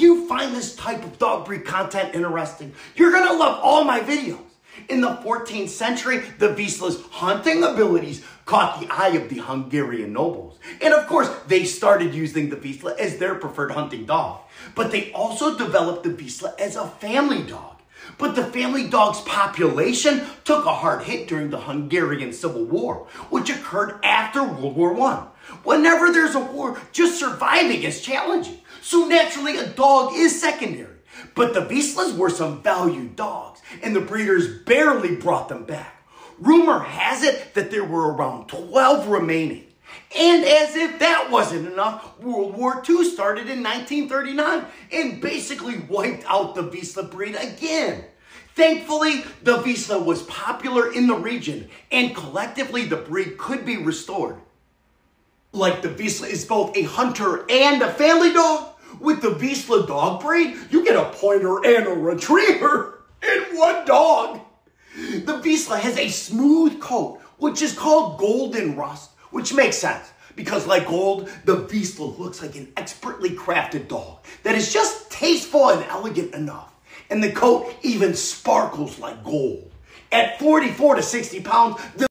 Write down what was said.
If you find this type of dog breed content interesting, you're gonna love all my videos. In the 14th century, the Vizsla's hunting abilities caught the eye of the Hungarian nobles. And of course, they started using the Vizsla as their preferred hunting dog. But they also developed the Vizsla as a family dog. But the family dog's population took a hard hit during the Hungarian Civil War, which occurred after World War I. Whenever there's a war, just surviving is challenging. So naturally, a dog is secondary. But the Vizslas were some valued dogs, and the breeders barely brought them back. Rumor has it that there were around 12 remaining. And as if that wasn't enough, World War II started in 1939 and basically wiped out the Vizsla breed again. Thankfully, the Vizsla was popular in the region and collectively the breed could be restored. Like the Vizsla is both a hunter and a family dog, with the Vizsla dog breed, you get a pointer and a retriever in one dog. The Vizsla has a smooth coat, which is called golden rust, which makes sense because like gold, the Vizsla looks like an expertly crafted dog that is just tasteful and elegant enough. And the coat even sparkles like gold. At 44 to 60 pounds,